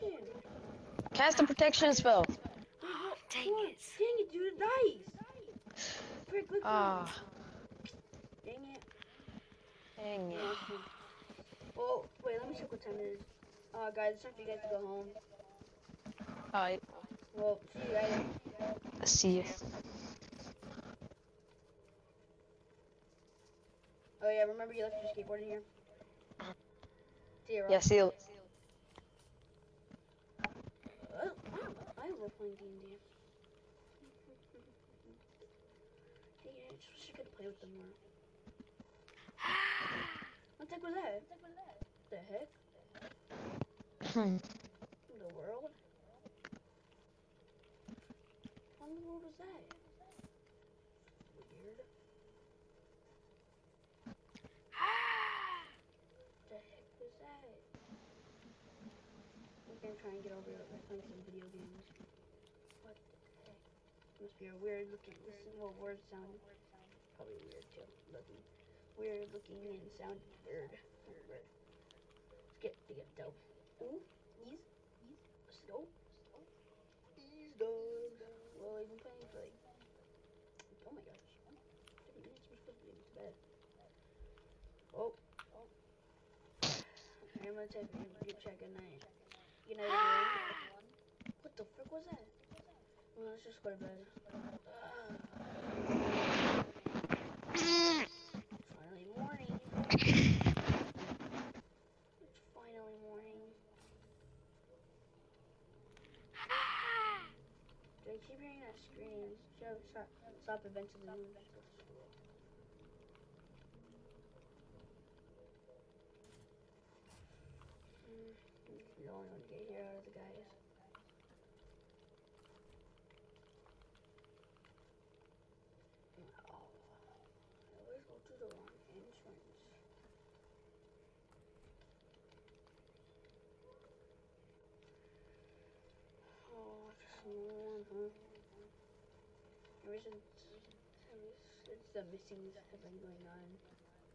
protection. Cast a protection spell. Wait, what? Dang Come it. Dang it, dude. Nice. Frick, look. Ah, Dang it. dang it. okay. Well, wait, let me check what time it is. Uh, guys, it's time for you guys to go home. Alright, Well, see you guys. see you. Oh yeah, remember you left your skateboard in here? See you, Rob. Yeah, see you. Oh, wow, I love playing D&D. hey, I just wish I could play with them more. What the heck was that? What The heck? Hmm. The world? What in the world was that? Weird. the heck was that? I'm gonna try and get over it by playing some video games. The? Must be a weird looking, well, word sound. Probably weird too, looking. Weird looking and sound bird. Bird. Let's get, to get dope. Ooh, these, let's go. These dogs. Well, I've been playing for like, oh my gosh. 30 minutes, we're supposed to be to bed. Oh. I'm gonna type in group chat good night. Good night, everyone. What the frick was that? Let's just go to bed. finally morning. It's finally morning. Do I keep hearing that scream? Joe, stop, stop eventually. One get here the guys. Oh, I always go to the wrong entrance. Oh, just one, huh? Ever since the missings have been going on,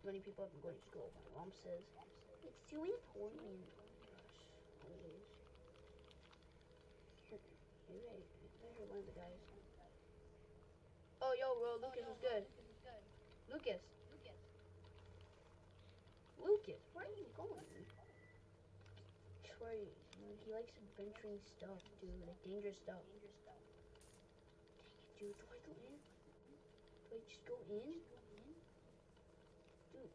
many people have been going to school. My mom says, it's too important. Oh my gosh, maybe I, maybe I heard one of the guys. Oh, yo, bro, Lucas is good. Lucas. Lucas, where are you going? Troy, he likes adventuring stuff, dude, like dangerous stuff. Dang it, dude, do I go in? Do I just go in? Dude,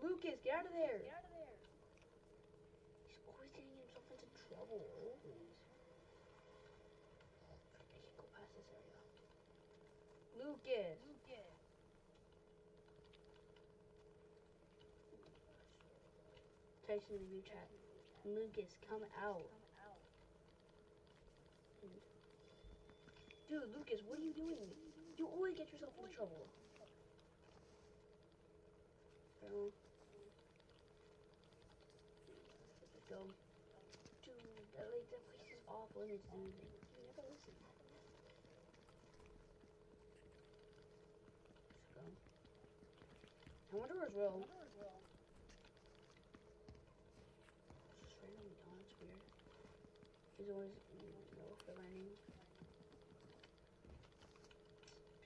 Lucas, get out of there! He's always getting himself into trouble, always. I can't go past this area. Lucas! Tyson in the group chat. Lucas, come out. Dude, Lucas, what are you doing? You always get yourself into trouble. Bro. Go. Dude, that, like, that place is off limits, dude. Like, you never listen. Let's go. I wonder where's Will. Just randomly on, it's weird. He's always in the middle for learning.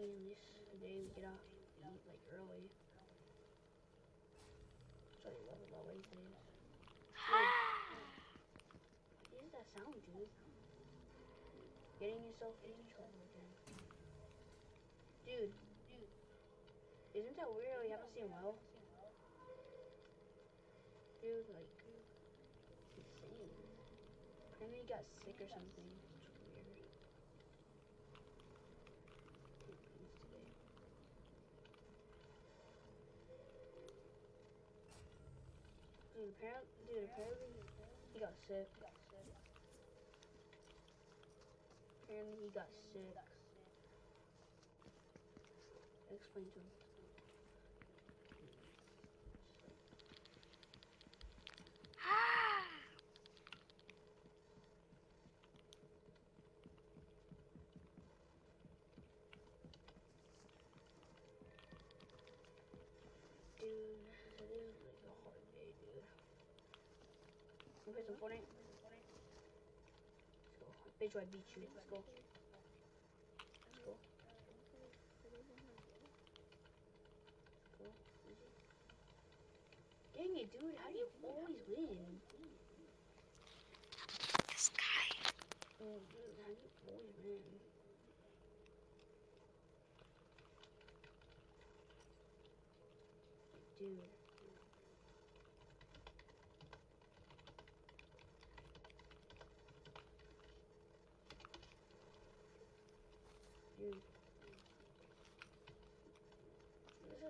Finally, at least today we get off to eat like early. That's what I love about Wednesdays. What is that sound, dude? Getting yourself into trouble again. Dude, dude. Isn't that weird? We haven't seen Will. Dude, like, insane. Apparently he got sick or something. It's weird. Things today. Dude, apparently, dude, apparently he got sick. Apparently he got sick. Explain to him. Dude, it is like a hard day, dude. Wanna play some Fortnite? Let's go. I bet you I beat you. Let's go. Let's go. Let's go. Dang it, dude. How do you always win? This guy. Oh, dude, how do you always win? Dude.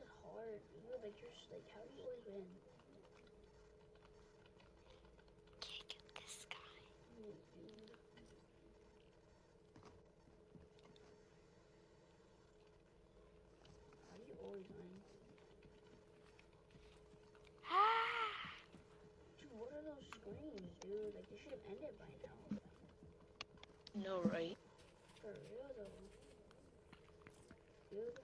This is hard, dude. Like, you're just, like, how do you always win? Can't this guy. Dude, dude. How do you always win? Dude, what are those screams, dude? Like, they should have ended by now. No, right? For real, though. Dude.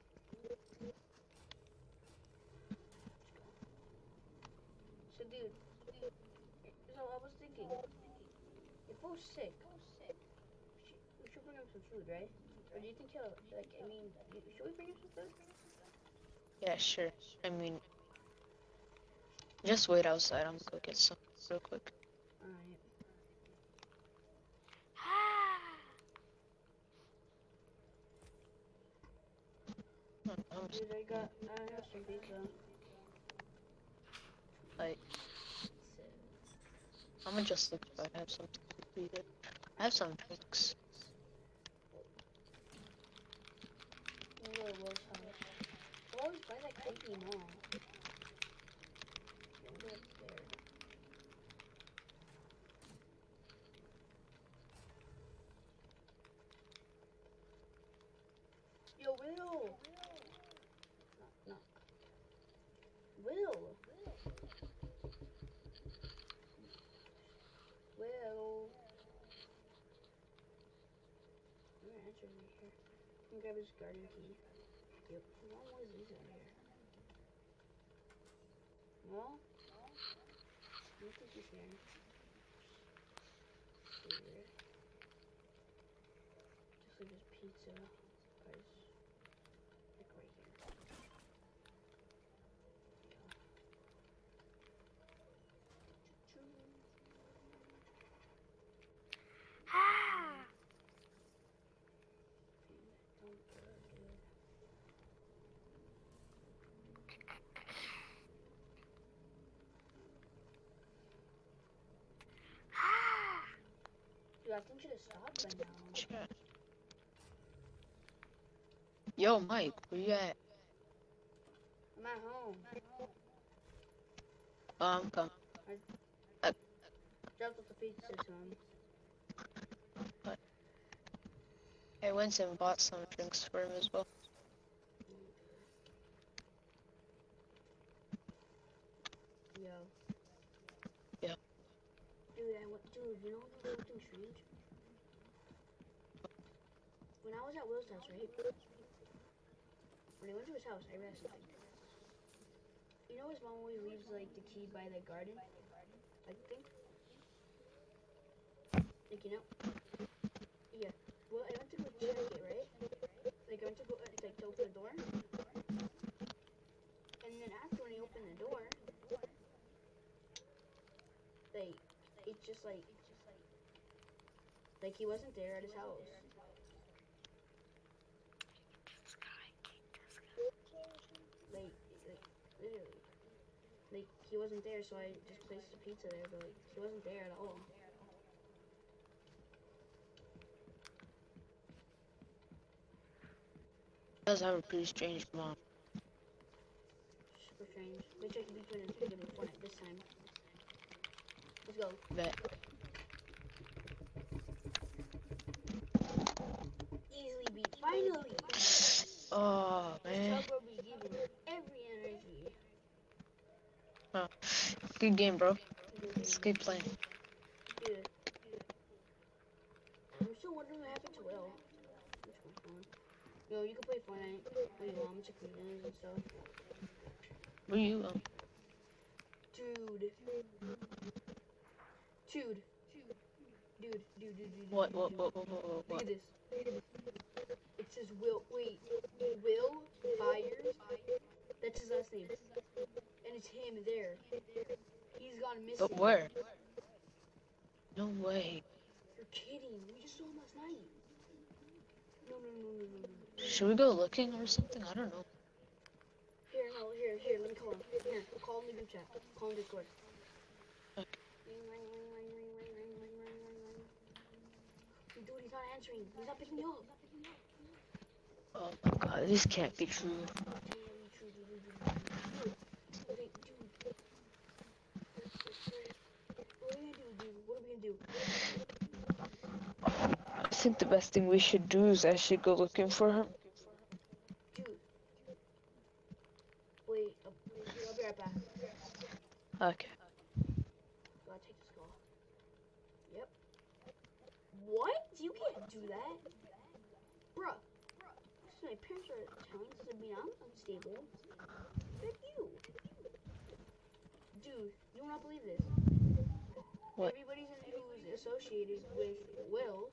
So, dude. So, I was thinking. We're sick, we should, we should bring him some food, right? Or do you think he'll, like, I mean, should we bring him some food? Yeah, sure. I mean, just wait outside. I'm gonna go get some real quick. Alright. Dude, I got, I have some pizza. like, I'm gonna just look if I have something I have some drinks. We go to Will's house. We'll always buy that creepy mall. We'll go up there. Yo, Will! Knock, knock. Will! Will! I'm gonna answer me here. I'm grab his garden key. Yep. What was these out here? Well, I think he's here. Here. Just like this pizza. Guys. Like right here. Choo-choo. Don't do it, dude. Dude, I think you should have stopped by now. Yo, Mike, where you at? I'm at home. Oh, I'm coming. Dropped off the pizza. I went and bought some drinks for him as well. Yo. Yeah. Dude, I went, dude, you know something strange? When I was When I went to his house, I read something. You know his mom always leaves like the key by the garden, like thing. Like you know. Yeah. Well, I went to go check it, right? Like I went to go uh, like to open the door, and then after when he opened the door, like it's just like like he wasn't there at his house. Like, like literally, like he wasn't there, so I just placed the pizza there, but like he wasn't there at all. does have a pretty strange mom. Super strange. Which I can be doing in Fortnite this time. Let's go. Bet. Easily beat. Finally. Oh man. Good game, bro. It's good playing. Dude. I'm still wondering what happened to Will. Yo, you can play Fortnite. What do you want? Your games and stuff. Were you um Dude. Dude. Dude, dude, dude, dude, dude. what what what what what what, Look at this. Where? No way. You're kidding. We just saw him last night. No, no, no, no, no, no. Should we go looking or something? I don't know. Here, no, here, here. Let me call him. Here, call him the chat. Call him Discord. Okay. Dude, he's not answering. He's not picking you up. Oh my god, this can't be true. Think the best thing we should do is actually go looking for him. Wait, uh, I'll be right back. Okay. Gotta take this call. Yep. What? You can't do that. Bruh. So my parents are telling us that mean I'm unstable. Fuck you. Dude, you will not believe this. What? Everybody who's associated with Will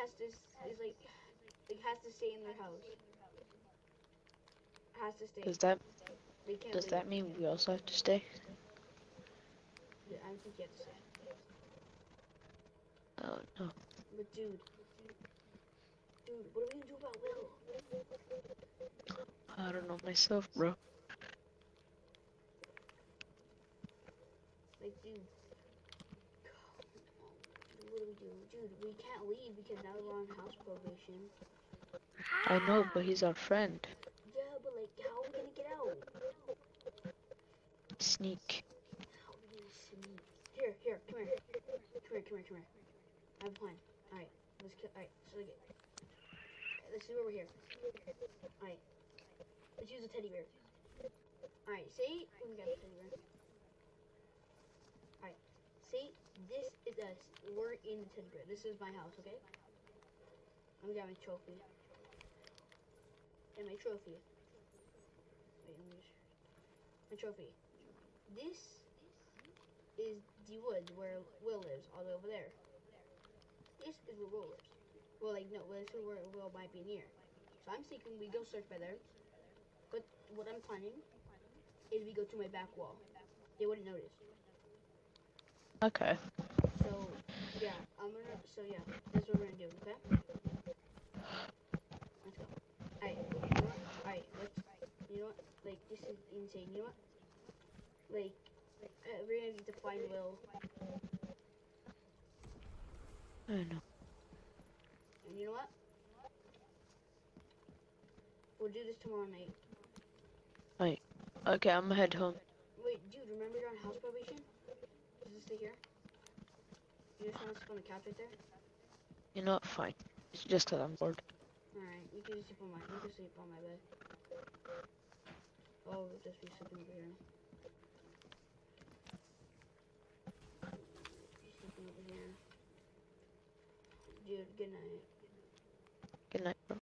has to is like like has to stay in their house. Has to stay. Does that does leave. that mean we also have to stay? Yeah, I think you have to stay. Oh no. But dude, dude, what are we gonna do about Will? I don't know myself, bro. Like, dude, do we do, dude? We can't leave because now we're on house probation. I know, but he's our friend. Yeah, but like, how are we gonna get out? Sneak. How are we gonna sneak? Here, here, come here, come here, come here, come here. I have a plan. All right, let's kill. All right, so like, let's see where we're here. All right, let's use a teddy bear. All right, say oh, we got the teddy bear. All right, say this is us. We're in the teddy. This is my house, okay? I'm gonna my trophy. And my trophy. Wait, let me just. My trophy. This is the woods where Will lives, all the way over there. This is where Will lives. Well, like, no, well, this is where Will might be near. So I'm thinking we go search by there. But what I'm planning is we go to my back wall. They wouldn't notice. Okay. So, yeah, I'm gonna, so yeah, that's what we're gonna do, okay? Let's go. Alright, you know what? Alright, let's, you know what? Like, this is insane, you know what? Like, uh, we're gonna need to find Will, I don't know. and you know what? We'll do this tomorrow night. Alright. Okay, I'm gonna head home. Wait, dude, remember you're on house probation? Here? You just wanna sleep on the couch right there? You know what? Fine. It's just 'cause I'm bored. Alright, you can sleep on my, you can sleep on my bed. Oh, we'll just be sleeping over here. Sleeping over here. Dude, good night.